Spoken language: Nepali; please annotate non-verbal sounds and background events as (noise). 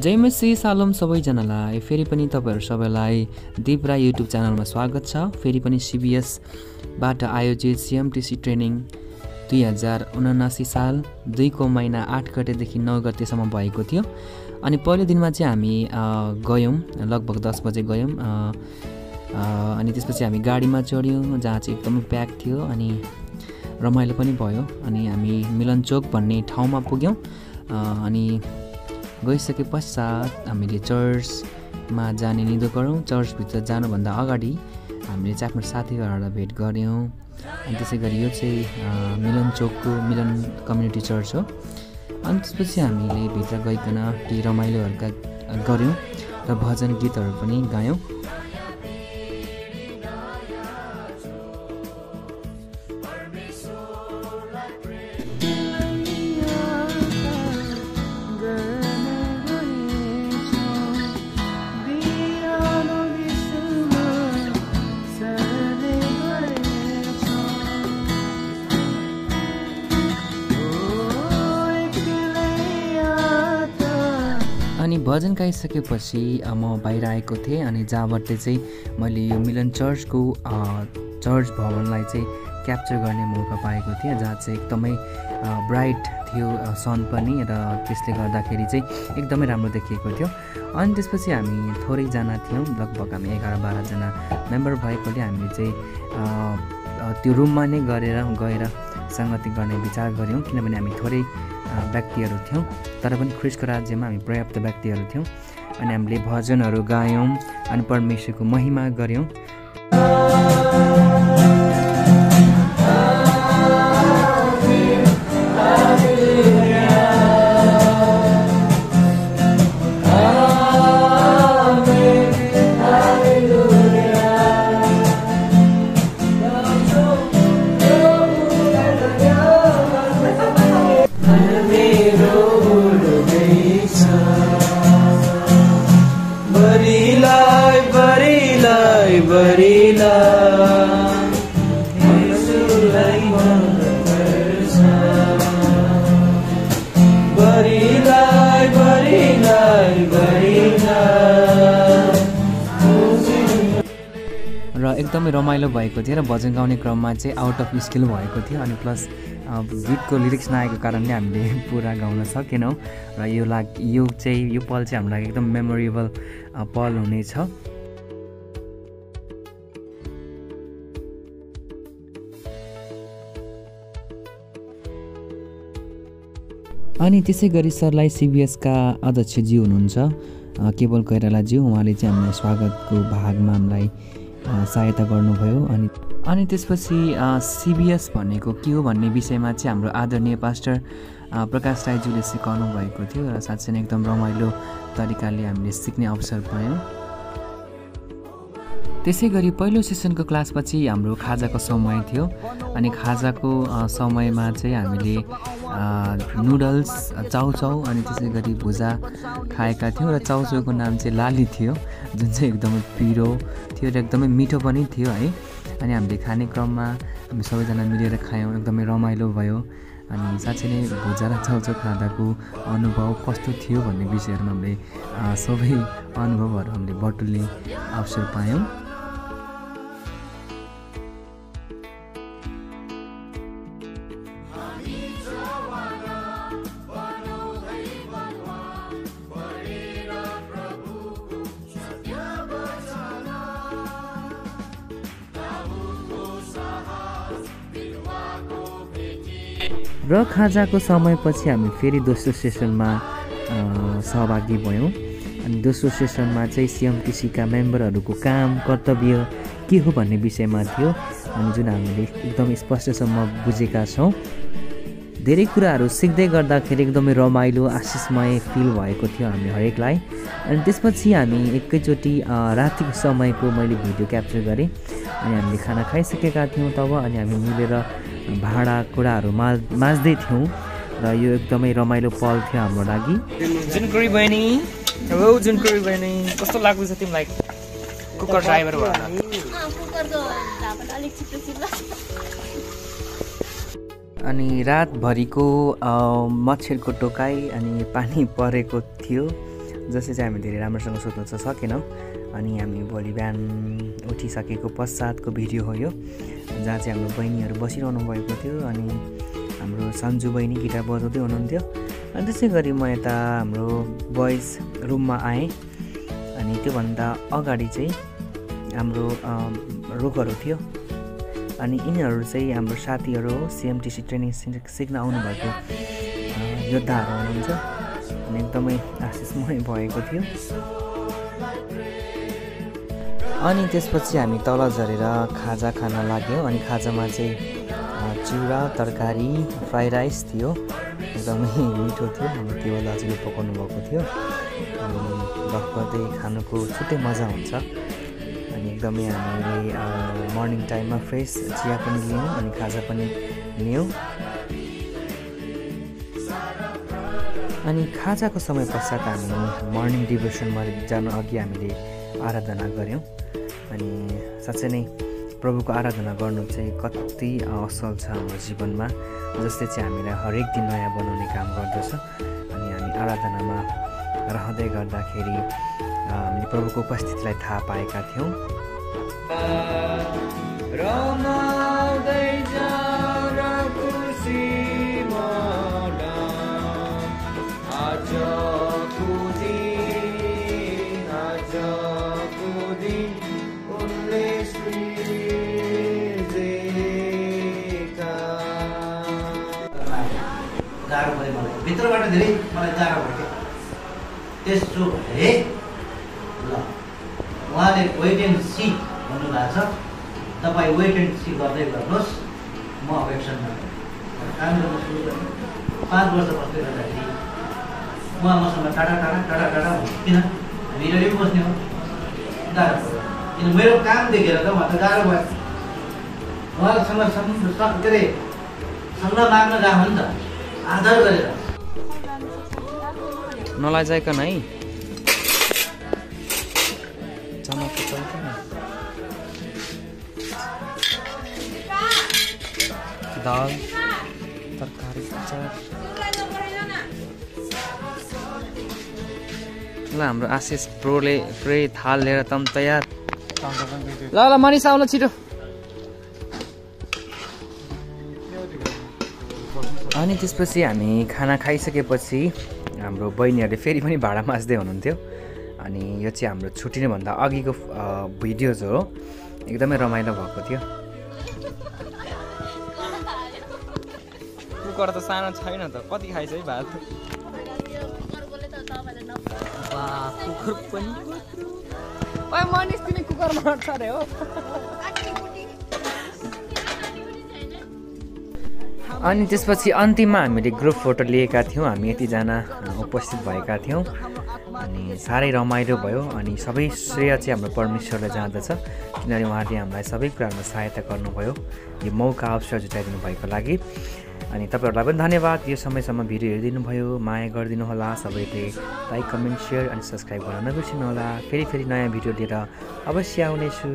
जय मेसी सालोम सबैजनालाई फेरि पनि तपाईँहरू सबैलाई दिपरा युट्युब च्यानलमा स्वागत छ। फेरि पनि सिबिएसबाट आयोजित सिएमटिसी ट्रेनिङ दुई हजार उनासी साल दुईको महिना आठ गतेदेखि नौ गतेसम्म भएको थियो। अनि पहिलो दिनमा चाहिँ हामी गयौँ लगभग दस बजे गयौँ। अनि त्यसपछि हामी गाडीमा चढ्यौँ जहाँ चाहिँ एकदमै प्याक थियो अनि रमाइलो पनि भयो। अनि हामी मिलन चोक भन्ने ठाउँमा पुग्यौँ। अनि गइसके पश्चात हामीले चर्चमा जाने निदो गरौँ चर्चभित्र जानुभन्दा अगाडि हामीले चाहिँ आफ्नो साथीभाइहरूलाई भेट गऱ्यौँ। अनि त्यसै गरी यो चाहिँ मिलन चोकको मिलन कम्युनिटी चर्च हो। अनि त्यसपछि हामीले भित्र गइकन केही रमाइलोहरूका गऱ्यौँ र भजन गीतहरू पनि गायौँ। भजन गाइसकेपछि म बाहिर आएको थिएँ अनि जहाँबाट चाहिँ मैले यो मिलन चर्चको चर्च भवनलाई चाहिँ क्याप्चर गर्ने मौका पाएको थिएँ जहाँ चाहिँ एकदमै ब्राइट थियो सन पनि र त्यसले गर्दाखेरि चाहिँ एकदमै राम्रो देखिएको थियो। अनि त्यसपछि हामी थोरैजना थियौँ लगभग हामी एघार बाह्रजना मेम्बर भएकोले हामीले चाहिँ त्यो रुममा नै गरेर गएर सङ्गति गर्ने विचार गऱ्यौँ किनभने हामी थोरै व्यक्तिहरू थियौँ। तर पनि ख्रिसको राज्यमा हामी पर्याप्त व्यक्तिहरू थियौँ अनि हामीले भजनहरू गायौँ अनि परमेश्वरको महिमा गऱ्यौँ एकदमै रमाइलो भएको थियो र भजन गाउने क्रममा चाहिँ आउट अफ स्किल भएको थियो अनि प्लस गीतको लिरिक्स नआएको कारणले हामीले (laughs) पुरा गाउन सकेनौँ र यो लाग यो चाहिँ यो पल चाहिँ हाम्रो लागि एकदम मेमोरेबल पल हुनेछ। अनि त्यसै गरी सरलाई सिबिएसका अध्यक्षज्यू हुनुहुन्छ केवल कोइरालाज्यू उहाँले चाहिँ हामीलाई स्वागतको भागमा हामीलाई सहायता गर्नुभयो अनि अनि त्यसपछि सिबिएस भनेको के हो भन्ने विषयमा चाहिँ हाम्रो आदरणीय पास्टर प्रकाश राईज्यूले सिकाउनु भएको थियो र साँच्चै नै एकदम रमाइलो तरिकाले हामीले सिक्ने अवसर पायौँ। त्यसै गरी पहिलो सेसनको क्लासपछि हाम्रो खाजाको समय थियो अनि खाजाको समयमा चाहिँ हामीले नुडल्स चाउचाउ अनि त्यसै गरी भुजा खाएका थियौँ र चाउचाउको नाम चाहिँ लाली थियो। जुन चाहिँ एकदमै पिरो थियो र एकदमै मिठो पनि थियो है। अनि हामीले खाने क्रममा हामी सबैजना मिलेर खायौँ एकदमै रमाइलो भयो। अनि साँच्चै नै भुजा र चाउचाउ खाँदाको अनुभव कस्तो थियो भन्ने विषयहरूमा हामीले सबै अनुभवहरू हामीले बटुल्ने अवसर पायौँ। र खाजाको समयपछि हामी फेरि दोस्रो सेसनमा सहभागी भयौँ। अनि दोस्रो सेसनमा चाहिँ सिएमटिसीका मेम्बरहरूको काम कर्तव्य के हो भन्ने विषयमा थियो। अनि जुन हामीले एकदम स्पष्टसम्म बुझेका छौँ। धेरै कुराहरू सिक्दै गर्दाखेरि एकदमै रमाइलो आशिषमय फिल भएको थियो हामी हरेकलाई। अनि त्यसपछि हामी एकैचोटि रातिको समयको मैले भिडियो क्याप्चर गरेँ। अनि हामीले खाना खाइसकेका थियौँ तब अनि हामी मिलेर भाँडा कुडाहरू माझ माझ्दै थियौँ र यो एकदमै रमाइलो पल थियो हाम्रो लागि। जुनकुरी बहिनी हो जुनकुरी बहिनी कस्तो लाग्दैछ तिमीलाई? कुकर ड्राइभर भएर। अनि रातभरिको मच्छरको टोकाइ अनि पानी परेको थियो जसले चाहिँ हामी धेरै राम्रोसँग सोध्नु चाहिँ सकेनौँ। अनि हामी भोलि बिहान उठिसकेको पश्चातको भिडियो हो यो जहाँ चाहिँ हाम्रो बहिनीहरू बसिरहनु भएको थियो अनि हाम्रो सन्जु बहिनी गिटार बजाउँदै हुनुहुन्थ्यो। अनि त्यसै गरी म यता हाम्रो बोइज रुममा आएँ अनि त्योभन्दा अगाडि चाहिँ हाम्रो रुखहरू थियो। अनि यिनीहरू चाहिँ हाम्रो साथीहरू हो सिएमटिसी ट्रेनिङ सिक- सिक्न आउनुभएको योद्धाहरू हुनुहुन्छ। अनि एकदमै आशिषमय भएको थियो। अनि त्यसपछि हामी तल झरेर खाजा खान लाग्यौँ अनि खाजामा चाहिँ चिउरा तरकारी फ्राई राइस थियो। एकदमै मिठो थियो। अनि त्यो दाजुले पकाउनु भएको थियो। अनि गफ खानुको छुट्टै मजा हुन्छ। अनि एकदमै हामीले मर्निङ टाइममा फ्रेस चिया पनि लियौँ अनि खाजा पनि लियौँ अनि खाजाको समय पश्चात हामी मर्निङ डिभोसनमा जान अघि हामीले आराधना गऱ्यौँ। अनि साँच्चै नै प्रभुको आराधना गर्नु चाहिँ कति असल छ हाम्रो जीवनमा जसले चाहिँ हामीलाई हरेक दिन नयाँ बनाउने काम गर्दछ। अनि हामी आराधनामा रहँदै गर्दाखेरि हामीले प्रभुको उपस्थितिलाई थाहा पाएका थियौँ। जाडो भयो मलाई। भित्रबाट धेरै मलाई जाडो भयो क्या त्यसो भए ल उहाँले वेट एन्ड सी भन्नुभएको छ। तपाईँ वेट एन्ड सी गर्दै गर्नुहोस्। म अपेक्षामा काम गर्न सुरु गरेँ। पाँच वर्ष बस्दै गर्दाखेरि उहाँ मसँग टाढा टाढा टाढा टाढा हुन्थ्यो किन? हामी रेडी बस्ने हो। गाह्रो भयो किन? मेरो काम देखेर त उहाँ त गाह्रो भयो। उहाँसँग सम् स- के अरे माग्न गएको नि त। आदर गरेर। नलजाइकन है। दाल तरकारी ल हाम्रो आशिष प्रोले पुरै थाल लिएर तम तयार। ल ल मनिष आउन छिटो। अनि त्यसपछि हामी खाना खाइसकेपछि हाम्रो बहिनीहरूले फेरि पनि भाँडा माझ्दै हुनुहुन्थ्यो। अनि यो चाहिँ हाम्रो छुट्टिनुभन्दा अघिको भिडियोज हो एकदमै रमाइलो भएको थियो। कुकर त सानो छैन त कति खाइछ है भात? कुकर पनि ओए मनिष तिमी कुकरमा अट्छ अरे हो। अनि त्यसपछि अन्तिममा हामीले ग्रुप फोटो लिएका थियौँ हामी यतिजना उपस्थित भएका थियौँ। अनि साह्रै रमाइलो भयो अनि सबै श्रेय चाहिँ हाम्रो परमेश्वरलाई जाँदछ किनभने उहाँले हामीलाई सबै कुराहरूमा सहायता गर्नुभयो यो मौका अवसर जुटाइदिनु भएको लागि। अनि तपाईँहरूलाई पनि धन्यवाद यो समयसम्म भिडियो हेरिदिनु भयो माया गरिदिनु होला सबैले लाइक कमेन्ट सेयर अनि सब्सक्राइब गर्न नबिर्सिनु होला फेरि फेरि नयाँ भिडियो लिएर अवश्य आउनेछु।